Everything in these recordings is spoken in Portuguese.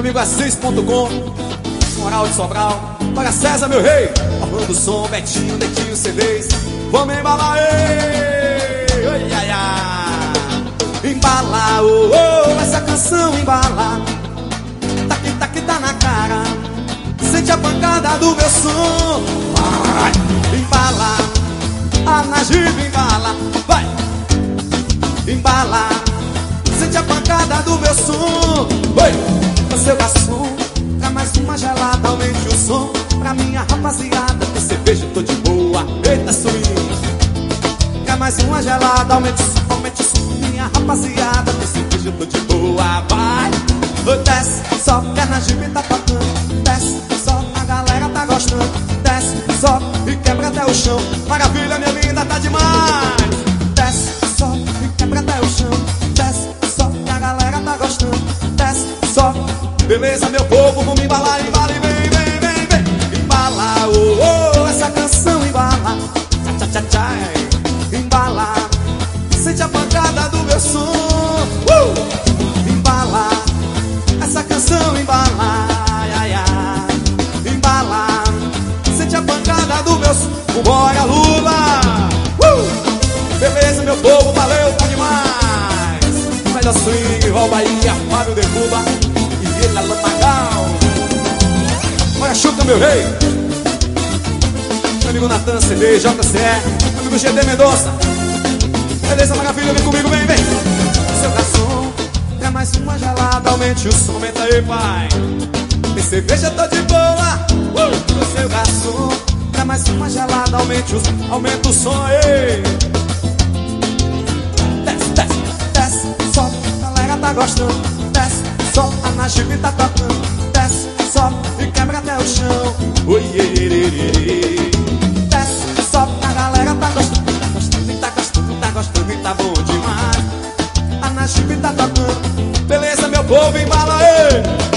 amigo Assis.com, Moral de Sobral. Para César, meu rei. Orlando Som, Betinho, Netinho, CDs. Vamos embalar, ei! Oi, ai, ai. Embala, oh, oh, essa canção embala. Tá que tá que tá na cara. Sente a pancada do meu som. Vai, embala. A Najib embala. Vai, embala. Sente a pancada do meu som. Oi, seu garçom. Pra mais uma gelada, aumente o som. Pra minha rapaziada, tem cerveja, tô de boa. Eita, swing. Quer mais uma gelada, aumente o som, aumente o som. Minha rapaziada, tem cerveja, tô de boa. Vai, desce, só que a Najib tá tocando. Desce, só a galera tá gostando. Desce, só e quebra até o chão. Maravilha, minha linda, tá demais. Desce, só e quebra até o chão. Beleza, meu povo, vamos embalar, embala vem, vem, vem, vem. Embala, oh, oh, essa canção embala. Tchá, tchá, tchá, tchá. Embala. Sente a pancada do meu som. Uh! Embala. Essa canção embala. Ai, ai. Embala. Sente a pancada do meu som. Vambora, Lula. Uh! Beleza, meu povo, valeu, tá demais. Melhor swing, rouba aí, Fábio derruba. É Lamagal. Olha, chuta, meu rei. Meu amigo Natan CD, JCE. Meu amigo GD Mendonça. Beleza, maravilha, vem comigo, vem, vem. Seu garçom, é mais uma gelada, aumente o som, aumenta aí, pai. Tem cerveja, tô de boa. Uh! Seu garçom, é mais uma gelada, aumente o aumenta o som aí. Desce, desce, desce, sobe, galera tá gostando. Sobe, a Najib tá tocando. Desce, sobe e quebra até o chão. Oi. Desce, sobe, a galera tá gostando. Tá gostando, tá gostando, tá gostando e tá bom demais. A Najib tá tocando. Beleza, meu povo, embala aí.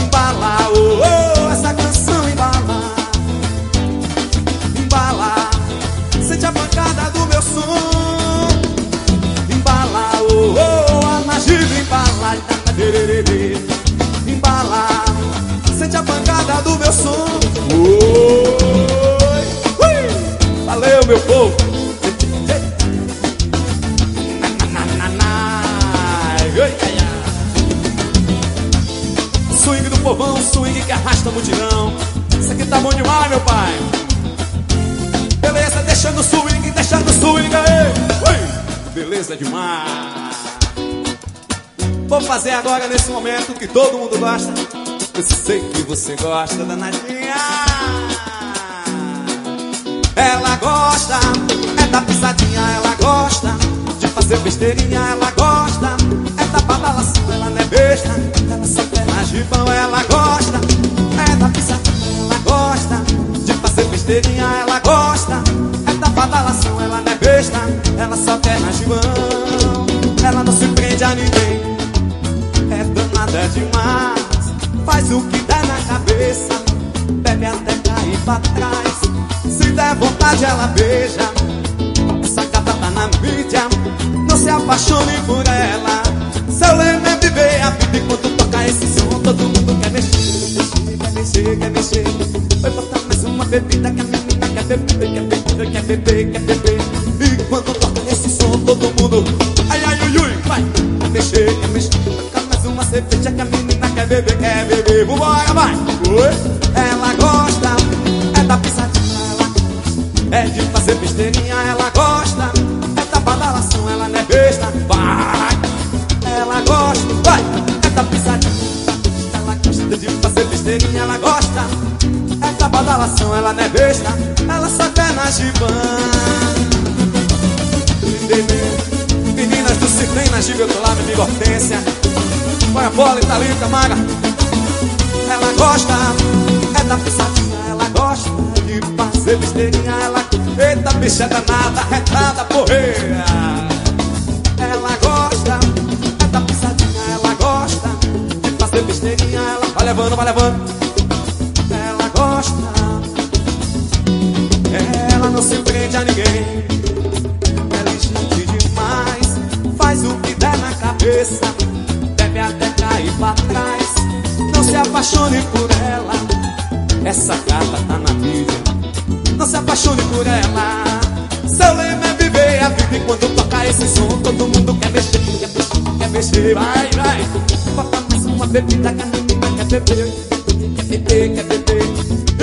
Beleza demais. Vou fazer agora nesse momento que todo mundo gosta. Eu sei que você gosta, danadinha. Ela gosta, é da pisadinha, ela gosta de fazer besteirinha, ela gosta, é da badalação, ela não é besta, ela só quer na gibão, ela gosta, é da pisadinha, ela gosta de fazer besteirinha, ela gosta, é da badalação, ela besta, ela só quer na gibão, ela não se prende a ninguém, é danada demais, faz o que der na cabeça, bebe até cair pra trás. Se der vontade, ela beija. Essa gata tá na mídia. Não se apaixone por ela. Seu lema é viver a vida enquanto toca esse som. Todo mundo quer mexer, quer mexer, quer mexer. Vai botar mais uma bebida que a menina quer beber, quer beber, quer beber, quer beber. Todo mundo. Ai, ai, ui, ui, vai. Mexer. Vai botar mais uma cerveja que a menina quer beber, quer beber. Vambora, vai. Oi. Ela gosta, é da pisadinha, ela gosta. É de fazer besteirinha, ela gosta. É da badalação, ela não é besta. Vai. Ela gosta, vai. É da pisadinha, ela gosta de fazer besteirinha, ela gosta. É da badalação, ela não é besta. Ela só quer na Meninas do Cirnem na giba, eu tô lá, minha amiga Hortência. Bora, bola, Italita, Maga. Ela gosta, é da pisadinha, ela gosta de fazer besteirinha, ela. Eita, bicha danada, retada, porreira. Ela gosta, é da pisadinha, ela gosta de fazer besteirinha, ela. Vai levando, vai levando. Ela gosta, ela não se prende a ninguém. O que der na cabeça, deve até cair pra trás. Não se apaixone por ela. Essa carta tá na Bíblia. Não se apaixone por ela. Seu lema é viver a vida. E quando toca esse som, todo mundo quer mexer, quer quer mexer. Vai, vai. Bota mais uma bebida que a menina quer beber. Quer beber, quer beber.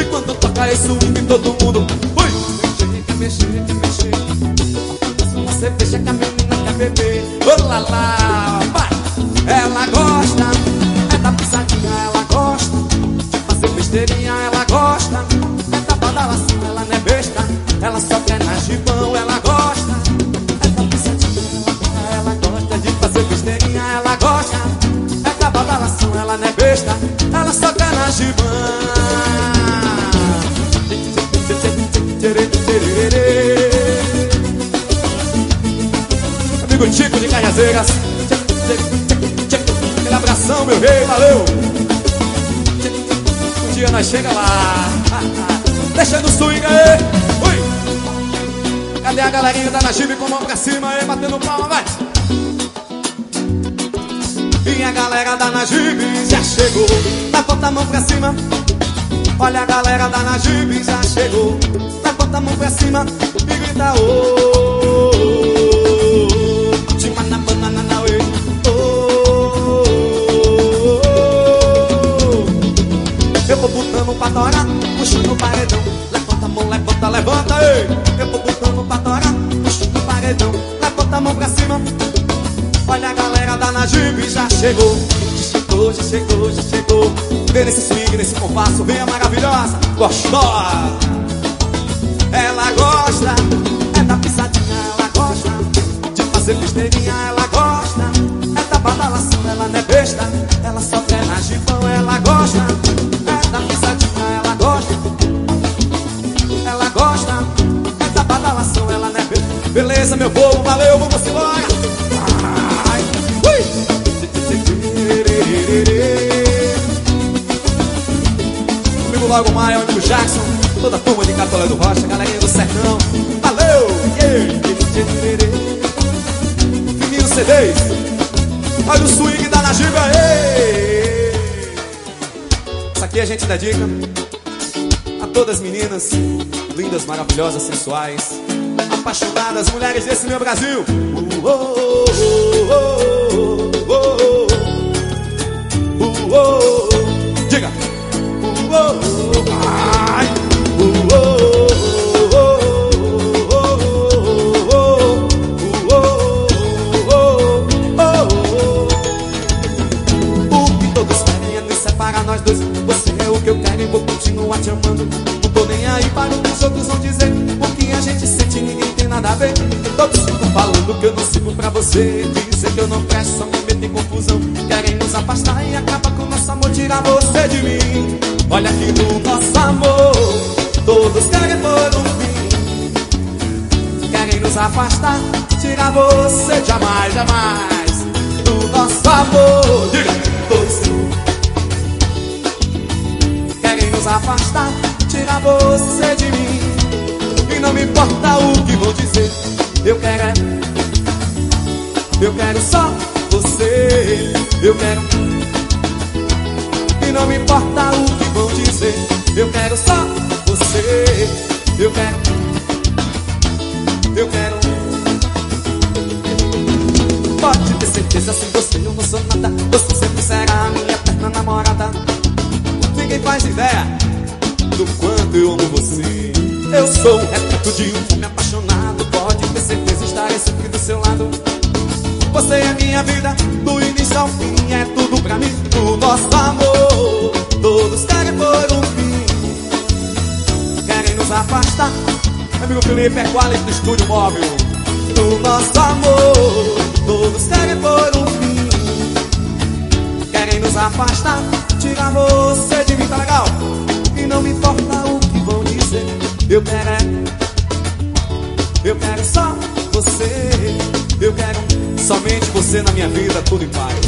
E quando toca esse swing, todo mundo. Ui! Quer mexer, quer mexer, quer mexer. Cerveja que a menina beber. Oh lá lá, vai. Ela gosta, é da pisadinha, ela gosta. De fazer besteirinha, ela gosta. É da badalação, ela não é besta. Ela só quer na gibão, ela gosta. É da pisadinha, ela, ela gosta. De fazer besteirinha, ela gosta. É da badalação, ela não é besta. Ela só quer na gibão. Tico de Canhazeiras. Aquele abração, meu rei, valeu! Um dia nós chega lá. Deixando o swing aí. Ui! Cadê a galerinha da Najib com a mão pra cima aí, batendo palma, vai! E a galera da Najib já chegou. Tá bota a mão pra cima. Olha a galera da Najib já chegou. Tá bota a mão pra cima e grita ô. Eu chegou. Chegou, já chegou, já chegou. Vem nesse swing, nesse compasso, vem a maravilhosa, gostosa. Ela gosta, é da pisadinha, ela gosta. De fazer besteirinha, ela ui. Comigo logo Maia, amigo Jackson, toda a turma de Catolé do Rocha, galerinha do Sertão. Valeu! Fininho CDs. Olha o swing da Najiba aí. Isso aqui a gente dedica a todas as meninas lindas, maravilhosas, sensuais, apaixonadas, mulheres desse meu Brasil. Uh, oh, oh, oh, faz ideia do quanto eu amo você. Eu sou o retrato de um homem apaixonado. Pode ter certeza, estarei sempre do seu lado. Você é minha vida, do início ao fim, é tudo pra mim. O nosso amor, todos querem por um fim. Querem nos afastar. Amigo Felipe é quality do estúdio móvel. Do nosso amor, todos querem por um fim. Querem nos afastar, tirar você de mim, legal? E não me importa o que vão dizer. Eu quero é, eu quero só você. Eu quero somente você na minha vida, tudo em paz.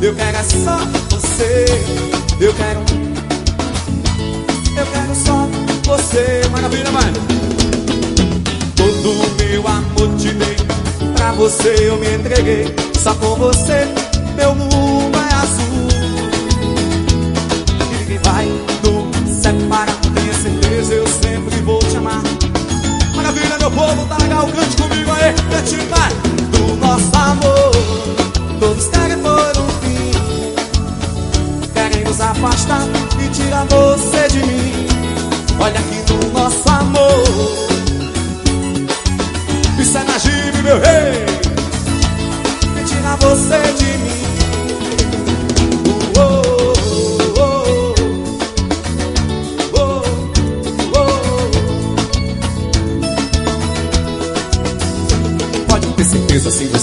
Eu quero é só você. Eu quero, eu quero só você. Maravilha, mano. Todo meu amor te dei, pra você eu me entreguei. Só com você, meu mundo meu povo, tá legal? Cante comigo aí, cante mais Do nosso amor Todos querem por um fim Querem nos afastar e tirar você de mim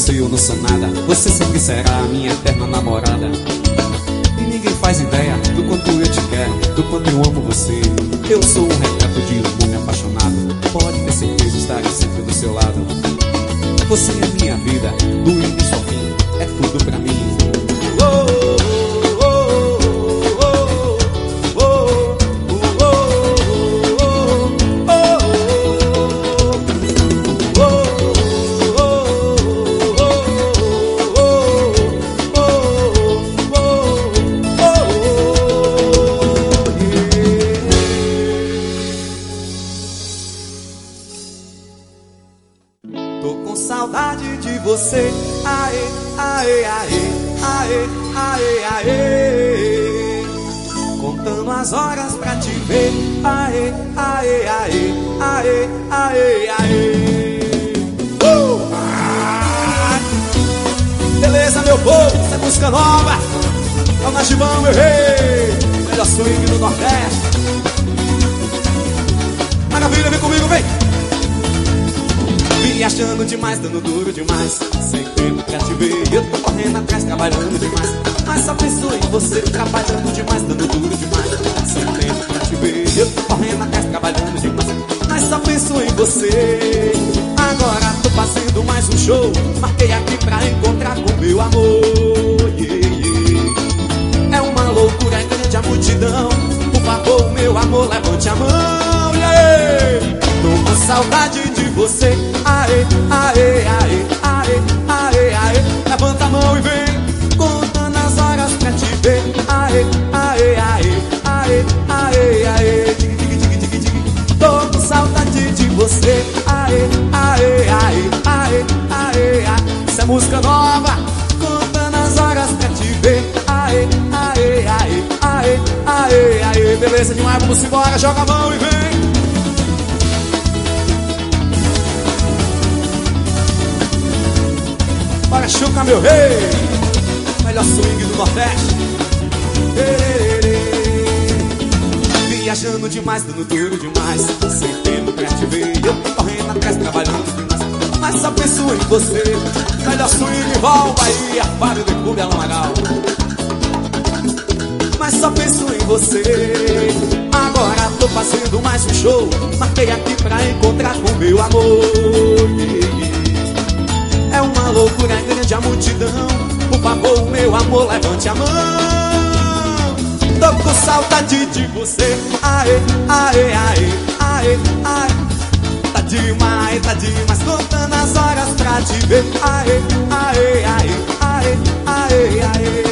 você eu não sou nada. Você sempre será a minha eterna namorada. E ninguém faz ideia do quanto eu te quero Do quanto eu amo você. Eu sou um retrato de um homem apaixonado. Pode ter certeza estarei sempre do seu lado. Você é minha vida, do início ao fim É tudo pra mim música nova. É o Najibão, meu rei. Melhor swing do Nordeste. Maravilha, vem comigo, vem. Viajando demais, dando duro demais. Sem tempo pra te ver Eu tô correndo atrás, trabalhando demais. Mas só penso em você Trabalhando demais, dando duro demais. Sem tempo pra te ver Eu tô correndo atrás, trabalhando demais Mas só penso em você. Agora tô fazendo mais um show. Marquei aqui pra encontrar com meu amor. Loucura grande a multidão. Por favor, meu amor, levante a mão. Yeah! Tô com saudade de você. Aê, aê, aê, aê, aê, aê. Levanta a mão e vem Aê, aê, aê, aê, aê, aê é música nova Contando as horas pra te ver Aê, aê, aê, beleza demais, vamos embora, joga a mão e vem. Bora, chuca, meu rei, melhor swing do Nordeste. Viajando demais, dando duro demais, sem tempo pra te ver. Eu correndo atrás, trabalhando demais, mas só penso em você. Melhor swing, Val, Bahia, Fábio de Clube, Alamagal mas só penso em você. Agora tô fazendo mais um show, marquei aqui pra encontrar com meu amor. É uma loucura grande a multidão, por favor, meu amor, levante a mão. Tô com saudade de você, aê, aê, aê, aê, aê. Tá demais, tá demais, contando as horas pra te ver, aê, aê, aê, aê, aê, aê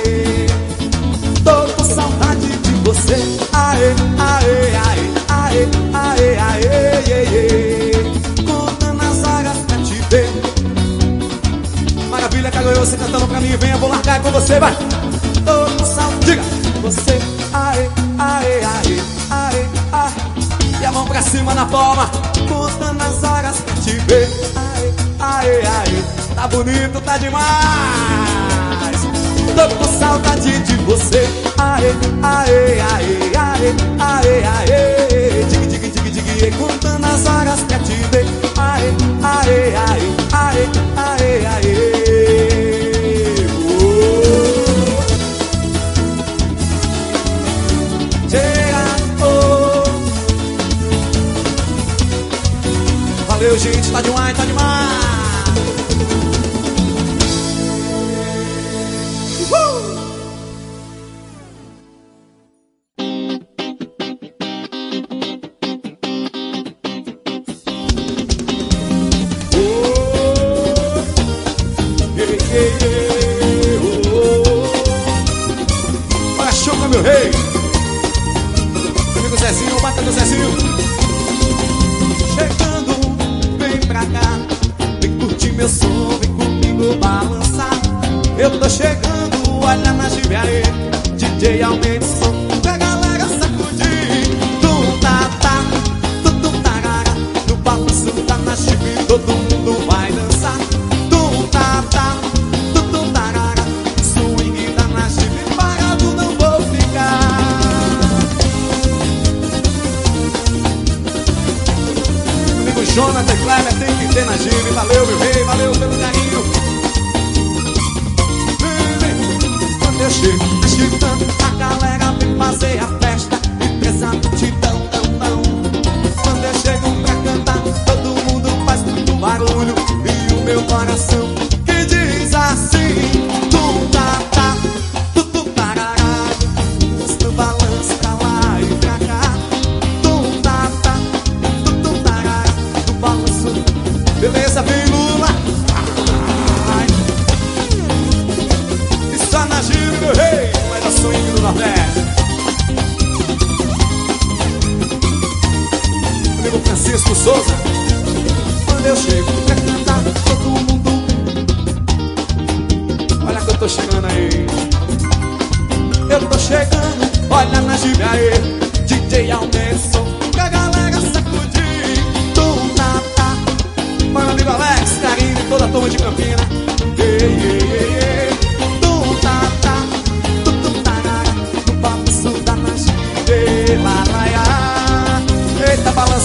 saudade de você. Aê, aê, aê, aê, aê, aê, aê, Contando as horas pra te ver. Maravilha, Cagoio, você cantando pra mim. Venha, vou largar com você, vai. Tô com saudade, diga. Você, A mão pra cima na palma. Contando as horas pra te ver. Aê, aê, aê. Tá bonito, tá demais. Tô com saudade de você Aê, aê, aê, aê, aê, aê Dig, dig, dig, dig, contando as horas pra te ver aê, aê, aê, aê, Apenas Gibe, valeu meu rei.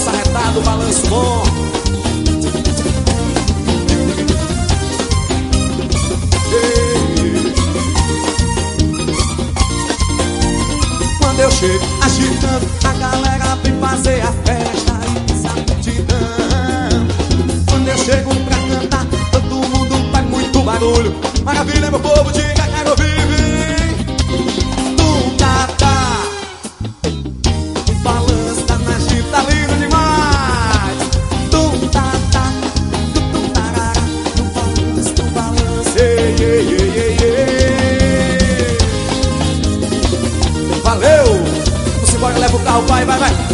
Passa balanço bom. Quando eu chego agitando, a galera vem fazer a festa e sapatidão. Quando eu chego pra cantar, todo mundo faz muito barulho. Maravilha, meu povo, diga, quero vivo. 喂喂喂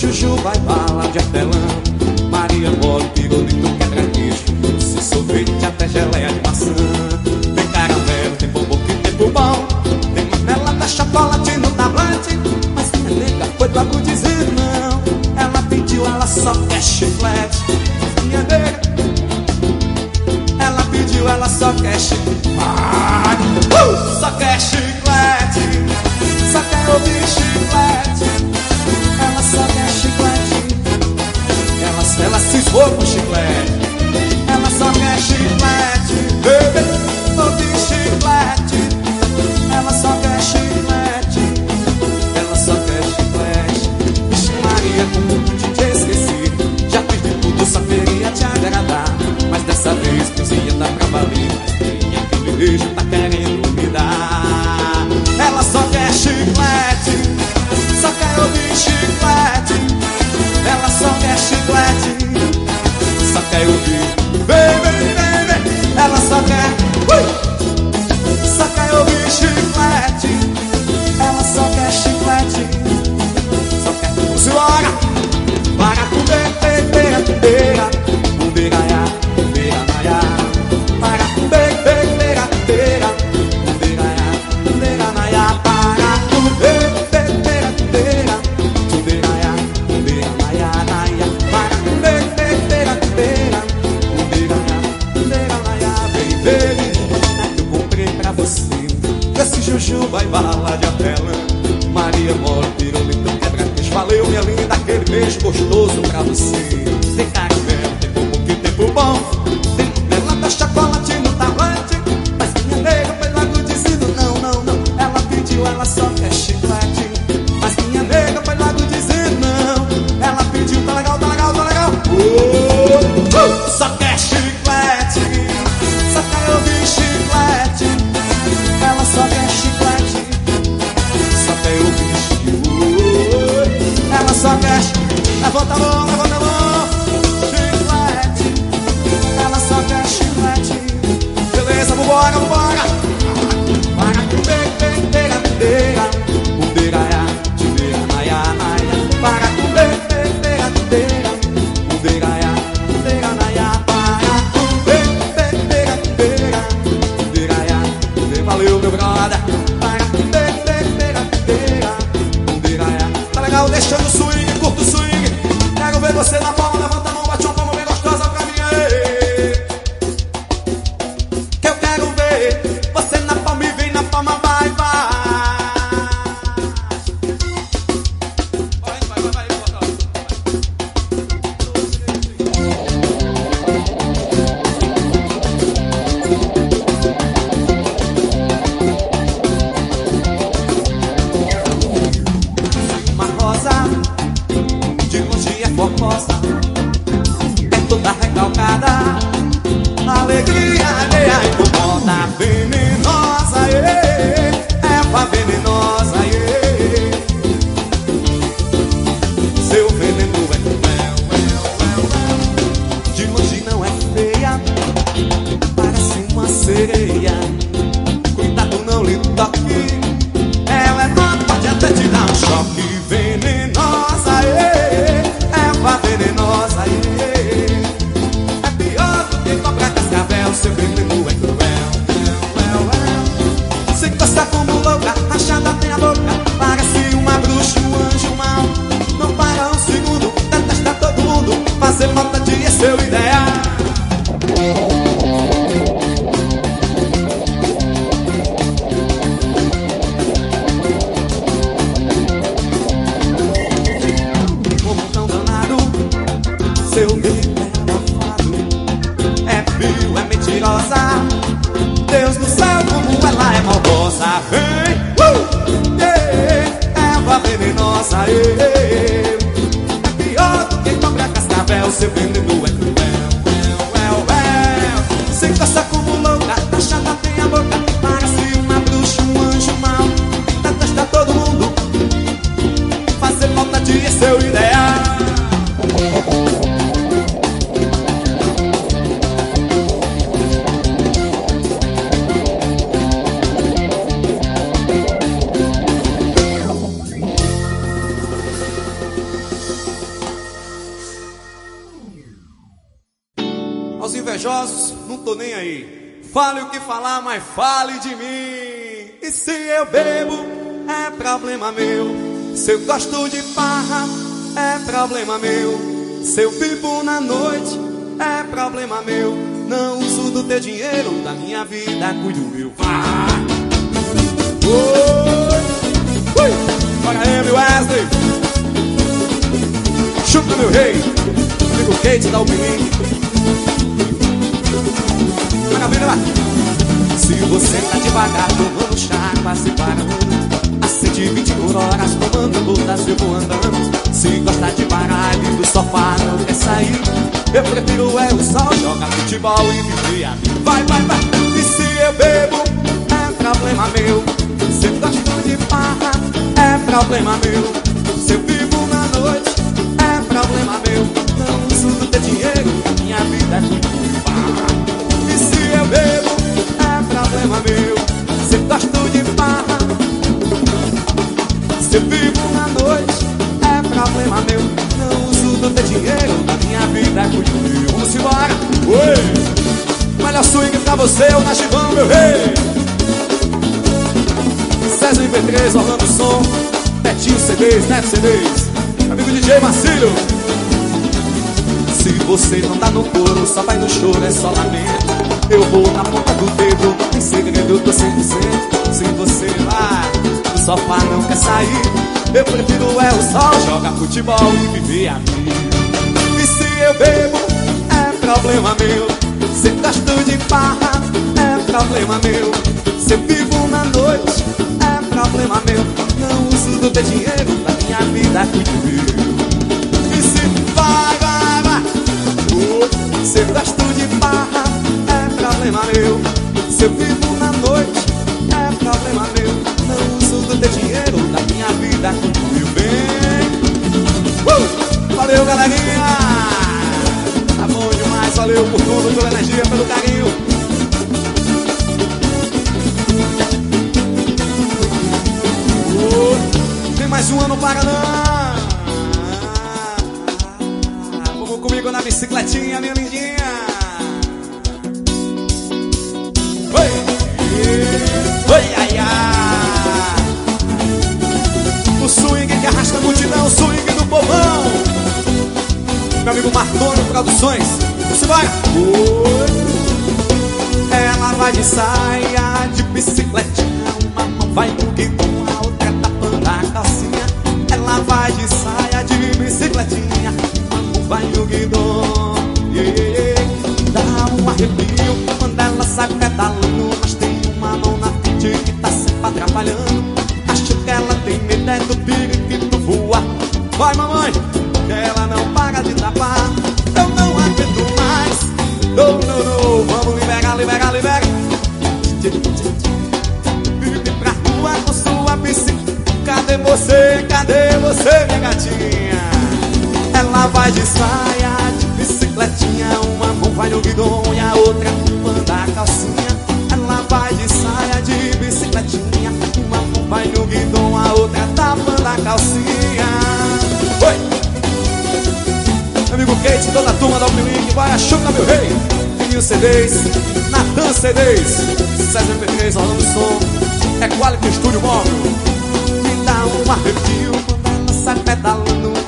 chuchu vai bala de hortelã, Maria mora problema meu. Se eu gosto de farra, é problema meu. Se eu vivo na noite, é problema meu. Não uso do teu dinheiro, da minha vida, cuido eu. Vai! Oi! Ui! Bora Wesley! Chuta, meu rei! Amigo Kate, dá o pilinho. Maravilha! Se você tá devagar, tomando chá, quase parando A 120 por horas, tomando lutas, eu vou andando. Se gosta de baralho do sofá, não quer sair. Eu prefiro é o sol, jogar futebol e viver a vida Vai, vai, vai! E se eu bebo, é problema meu. Se gosto de farra, é problema meu. Se eu vivo na noite, é problema meu. Não uso do teu dinheiro, minha vida é muito e se eu bebo, é problema meu. Se gosto de problema meu. Não uso do teu dinheiro, da minha vida cuido eu. Vamos embora, oi! Melhor swing pra você, o Nashivão, meu rei! César MP3, Orlando Som, Betinho CDs, Neto CDs, amigo DJ Marcílio. Se você não dá no couro, só vai no choro, é só lamento. Eu vou na ponta do dedo, em segredo eu tô 100%. Se você vai sofá não quer sair, eu prefiro é o sol, jogar futebol e viver a vida. E se eu bebo, é problema meu. Se gosto de farra, é problema meu. Se eu vivo na noite, é problema meu. Não uso do teu dinheiro, da minha vida cuido eu. E se vai, vai, vai oh, Se gosto de farra É problema meu Se eu vivo na noite É problema meu Não vida Viu bem. Uh, Valeu galerinha! Tá bom demais Valeu por tudo, pela energia, pelo carinho. Uh, mais um ano para não Vamos comigo na bicicletinha, minha lindinha. Oi! swing que arrasta a multidão, swing do povão. Meu amigo Martônio Produções, você vai. Ela vai de saia, de bicicletinha, uma mão vai no guidão, a outra tapando a calcinha. Ela vai de saia, de bicicletinha, uma mão vai no guidão. Yeah. Dá um arrepio quando ela sai pedalando, é mas tem uma mão na frente que tá sempre atrapalhando. Que medo é do periquito voar. Vai mamãe, que ela não para de tapar. Eu não aguento mais. Não, não, não, vamos liberar, liberar, liberar. Vive pra rua com sua bicicleta. Cadê você, cadê você, minha gatinha? Ela vai de saia, de bicicletinha Uma mão vai no guidão e a outra calcinha. Oi! Amigo Kate, toda a turma da Uplink Vai, chuta meu rei. Fininho CDs, Natan CDs César MP3, rolando som É Quality Estúdio Móvel? Me dá um arrepio quando ela sai pedalando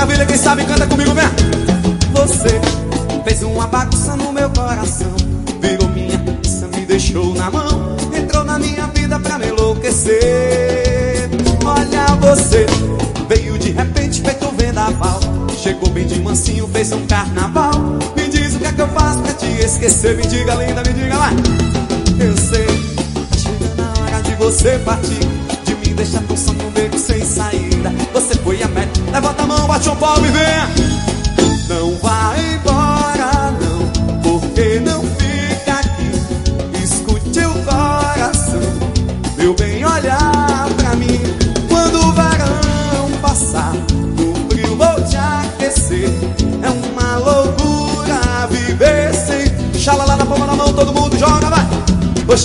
maravilha, quem sabe canta comigo mesmo Você fez uma bagunça no meu coração Virou minha pizza, me deixou na mão Entrou na minha vida pra me enlouquecer. Olha você, veio de repente feito um vendaval Chegou bem de mansinho, fez um carnaval. Me diz o que é que eu faço pra te esquecer Me diga linda, me diga lá. Eu sei, tá chegando a hora de você partir De me deixar com sono um levanta a mão, bate um palmo e venha Não vai embora não, porque não fica aqui. Escute o coração, meu bem olhar pra mim. Quando o verão passar, no frio vou te aquecer. É uma loucura viver sem. Xalala na palma da mão, todo mundo joga, vai. Ô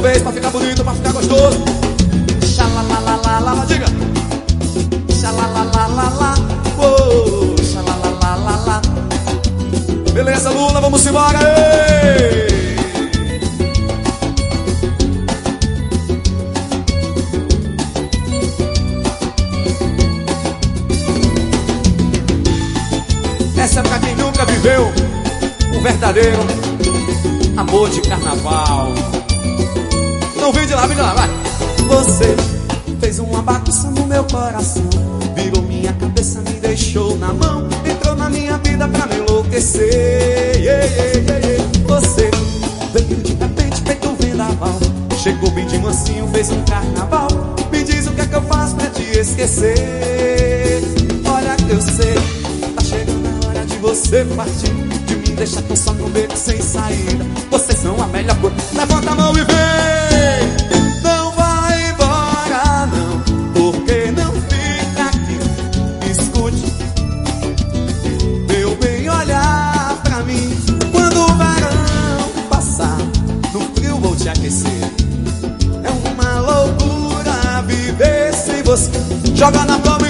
Vez pra ficar bonito, pra ficar gostoso. Xalalalalala, diga. Xalalalalala, ô xalalalalala Beleza, Lula, vamos embora, ei! Essa é pra quem nunca viveu um verdadeiro amor de carnaval. Não vem de lá, vem de lá, vai. Você fez uma bagunça no meu coração. Virou minha cabeça, me deixou na mão. Entrou na minha vida pra me enlouquecer. Yeah, yeah, yeah. Você veio de repente, feito um vendaval. Chegou bem de mansinho, fez um carnaval. Me diz o que é que eu faço pra te esquecer. Olha que eu sei, tá chegando a hora de você partir. De me deixar com só beco sem saída. Vocês são a melhor coisa. Levanta a mão e vem. Não vai embora, não. Porque não fica aqui. Escute. Meu bem, olhar pra mim. Quando o verão passar, no frio vou te aquecer. É uma loucura viver sem você. Joga na palma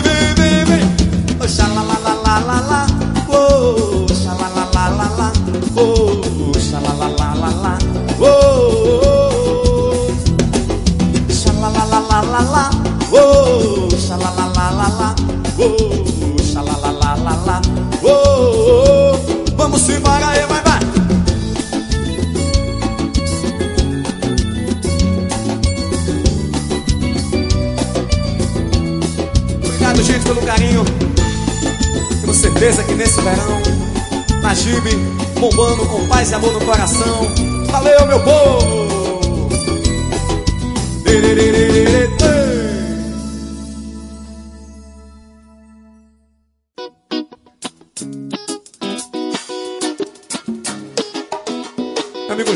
xalalalala, oh, xalalalala, oh, xalalalala, oh, oh. Vamos embora aí, vai, vai. Obrigado, gente, pelo carinho. Tenho certeza que nesse verão, na Gibe, bombando com paz e amor no coração. Valeu, meu povo! Amigo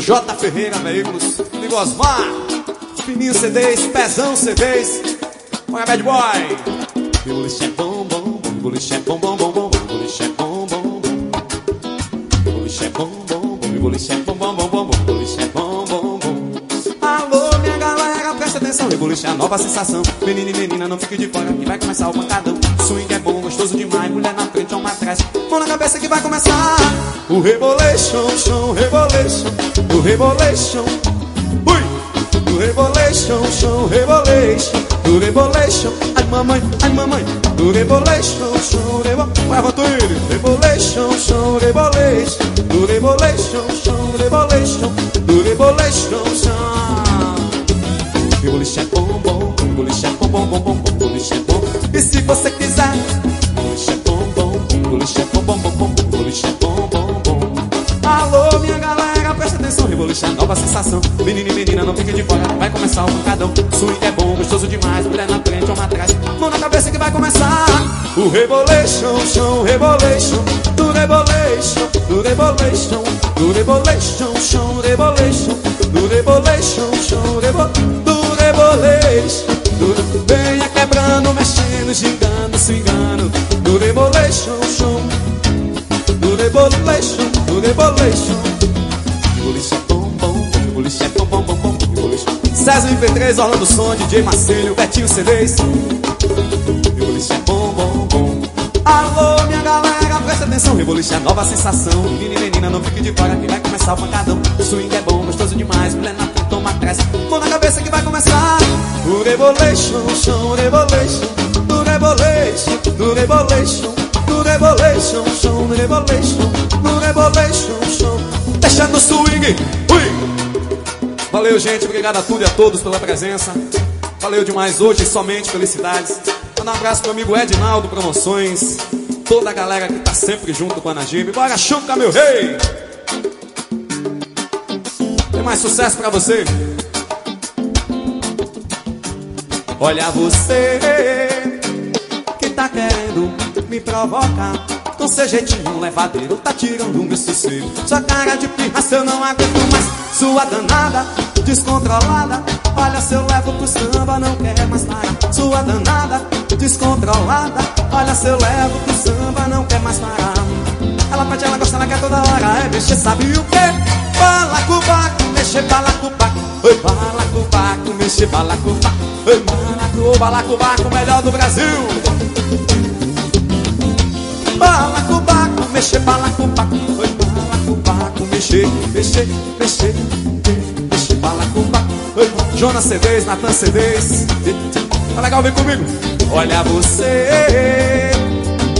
J. Ferreira Veículos, amigo Osmar, Fininho CDs, Pezão CDs, olha Bad Boy. Meu boliche é bom, bom, meu boliche é bom, bom, bom, bom, meu boliche é bom, bom, bom. Meu boliche é bom, bom, meu boliche é bom, boliche é a nova sensação. Menina e menina, não fique de fora que vai começar o pancadão. Swing é bom, gostoso demais, mulher na frente, homem atrás. Mão na cabeça que vai começar. O rebolation, chão, rebolation, o rebolation. Ui! O rebolation, chão, rebolation, o rebolation. Ai mamãe, ai mamãe, o rebolation, chão, rebolation. Vai, Vantuíri. Rebolation, chão, rebolation, o rebolation, chão, rebolation, o rebolation, chão. Bom, bom, bom, bom, é bom. E se você quiser, é bom, bom, boliche é bom, bom, bom, bom, é bom, bom, bom. Alô, minha galera, presta atenção, revolution é nova sensação. Menino e menina, não fique de fora, vai começar o pancadão. Swing é bom, gostoso demais, mulher na frente, homem atrás. Mão na cabeça que vai começar. O rebolation, chão, rebolation, do rebolation, do rebolation, do rebolation, chão, rebolation, do rebolation, chão, rebolation, do rebolation, do venha quebrando, mexendo, gingando, swingando, do rebolation, chão, do rebolation, do rebolation. É bom, bom, bom, boliche é bom, bom, bom, bom. César MP3, Orlando Som, DJ Marcelo, Betinho CDs. Boliche é bom, bom, bom. Atenção. Revolution é nova sensação. Menina e menina, não fique de fora que vai começar o pancadão. Swing é bom, gostoso demais. Mulher na frente, toma atrás. Mão na cabeça que vai começar. O Revolution, chão, Revolution. Do Revolution, do Revolution. Do Revolution, chão, Revolution. Do Revolution, chão. Deixando o swing. Ui! Valeu, gente. Obrigado a tudo e a todos pela presença. Valeu demais hoje, somente felicidades. Mandar um abraço pro amigo Edinaldo Promoções. Toda a galera que tá sempre junto com a Najib. Bora, chuca, meu rei! Tem mais sucesso pra você. Olha você que tá querendo me provocar. Com seu jeitinho levadeiro, tá tirando meu sossego. Sua cara de pirraça eu não aguento mais. Sua danada, descontrolada. Olha se eu levo pro samba, não quer mais parar. Sua danada, descontrolada. Olha se eu levo pro samba, não quer mais parar. Ela pede, ela gosta, ela quer toda hora. É mexer, sabe o quê? Balacobaco, mexer, balacobaco. Oi, balacobaco, mexer, balacobaco. Oi, balacobaco, balacobaco, melhor do Brasil. Balacobaco, mexer, balacobaco. Oi, balacobaco, mexer, mexer, mexer, mexer, balacobaco. Oi, Jonas CDs, Natan CDs. Tá legal, vem comigo. Olha você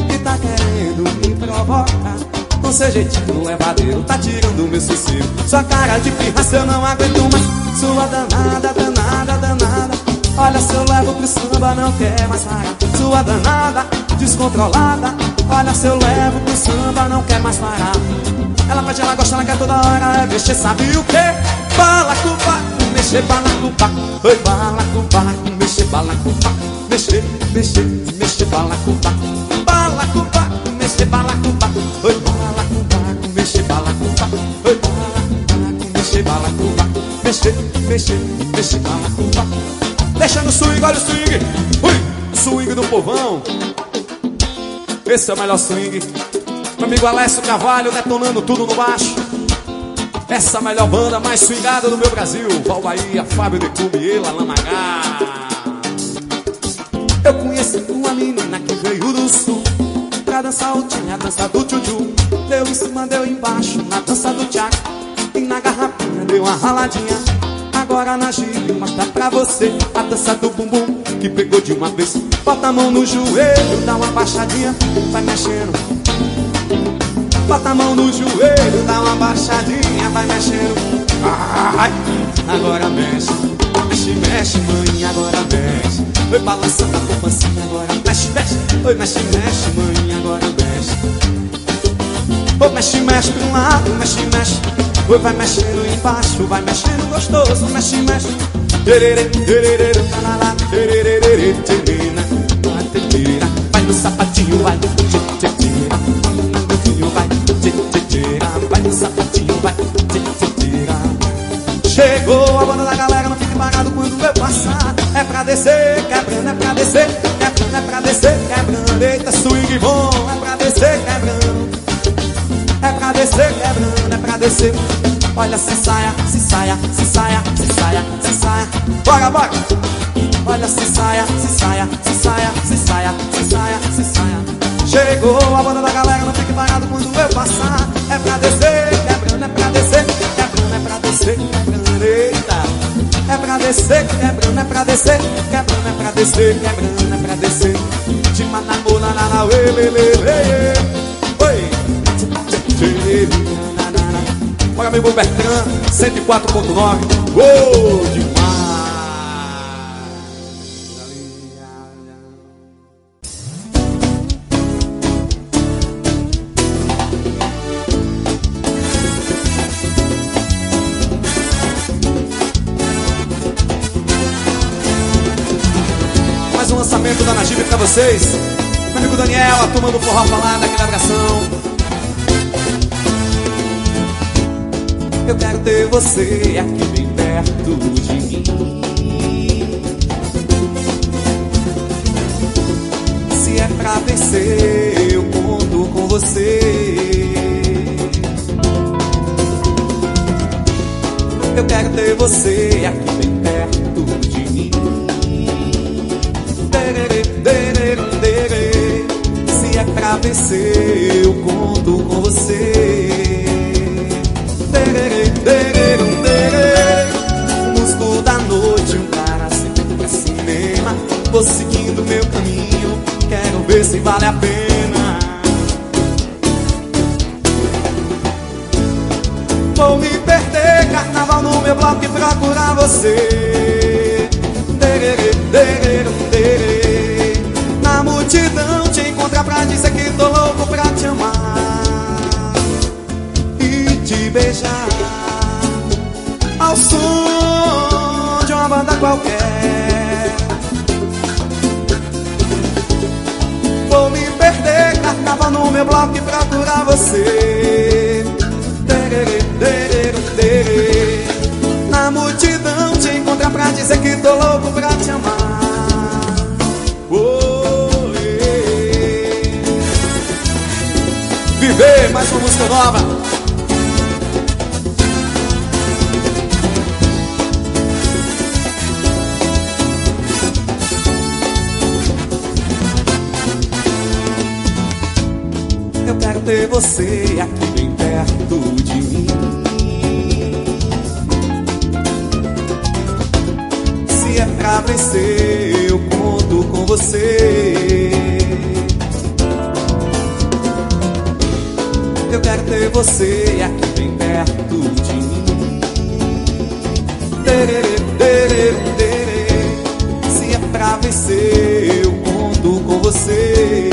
que tá querendo me provocar. Com seu jeitinho levadeiro, tá tirando meu sossego. Sua cara de pirraça eu não aguento mais. Sua danada, danada, danada. Olha se eu levo pro samba, não quer mais parar. Sua danada, descontrolada. Olha se eu levo pro samba, não quer mais parar. Ela pede, ela gosta, ela quer toda hora. É mexer, sabe o que? Bala com baco, mexer, bala com. Oi, bala com baco, mexer, bala com baco. Mexer, mexer, mexer, bala com baco. Bala com baco, mexer, bala com. Oi, bala com baco, mexer, bala com. Oi, bala com baco, mexer, bala com baco. Mexer, mexer, mexer, bala com baco. Deixa no swing, olha o swing. Ui, swing do povão. Esse é o melhor swing. Meu amigo Alessio Carvalho detonando tudo no baixo. Essa é a melhor banda mais swingada do meu Brasil. Val Bahia, Fábio de Cubiela, Lamagá. Eu conheci uma menina que veio do sul Pra dançar o tinha, a dança do tchutchu Deu em cima, deu embaixo, na dança do tchac E na garrafinha deu uma raladinha Agora na gibe mostra pra você A dança do bumbum que pegou de uma vez. Bota a mão no joelho, dá uma baixadinha Vai mexendo. Bota a mão no joelho, dá uma baixadinha Vai mexendo. Ai, agora mexe. Mexe, mexe, mãe, agora mexe. Oi, balançando a poupancinha, agora mexe, mexe. Oi, mexe, mexe, mãe, agora mexe. Oi, mexe, mexe pra um lado, mexe, mexe vai mexendo embaixo, vai mexendo gostoso Mexe, mexe. Vai no sapatinho, vai Vai no sapatinho, vai Chegou a banda da galera, não fique parado quando eu passar. É pra descer, quebrando, é pra descer Quebrando, é pra descer, quebrando. Eita, swing bom, descer Olha se saia, se saia, se saia, se saia, se saia Bora, bora! Olha se saia, se saia, se saia, se saia, se saia, se saia Chegou a banda da galera, não fique parado quando eu passar É pra descer, quebrando, é pra descer Quebrando, é pra descer, quebrando, eita É pra descer, quebrando, é pra descer Quebrando, é pra descer, quebrando, é pra descer De manamula, na na, lê, lê, lê, lê Olha meu Bertrand, 104.9 Gol Mais um lançamento da Najib pra vocês. Meu amigo Daniel, a turma do Forró Falada, ter você aqui bem perto de mim. Se é pra vencer, eu conto com você. Eu quero ter você aqui bem perto de mim. Se é pra vencer, eu conto com você. Vale a pena. Vou me perder, carnaval no meu bloco e procurar você. Na multidão te encontrar pra dizer que tô louco pra te amar beijar. Ao som de uma banda qualquer. Meu bloco e procurar você. Na multidão te encontrar pra dizer que tô louco pra te amar. Viver mais uma música nova. Ter você aqui bem perto de mim. Se é pra vencer, eu conto com você. Eu quero ter você aqui bem perto de mim. Se é pra vencer, eu conto com você.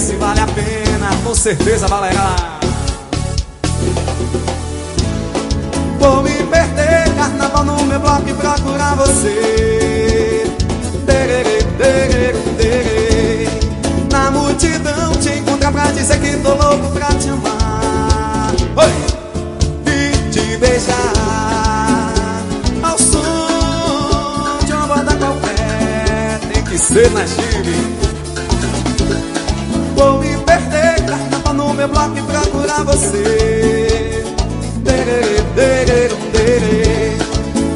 Se vale a pena Com certeza valerá Vou me perder, carnaval no meu bloco e procurar você Na multidão te encontrar pra dizer que tô louco pra te amar Oi! beijar ao som de uma banda qualquer. Tem que ser na Chile. Procurar você.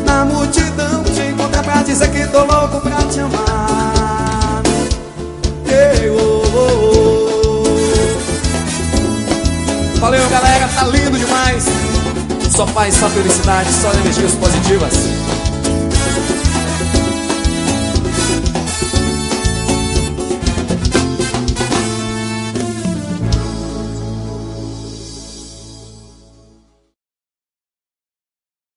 Na multidão te encontrar pra dizer que tô louco pra te amar Ei, oh, oh. Valeu galera, tá lindo demais Só paz, só felicidade, só energias positivas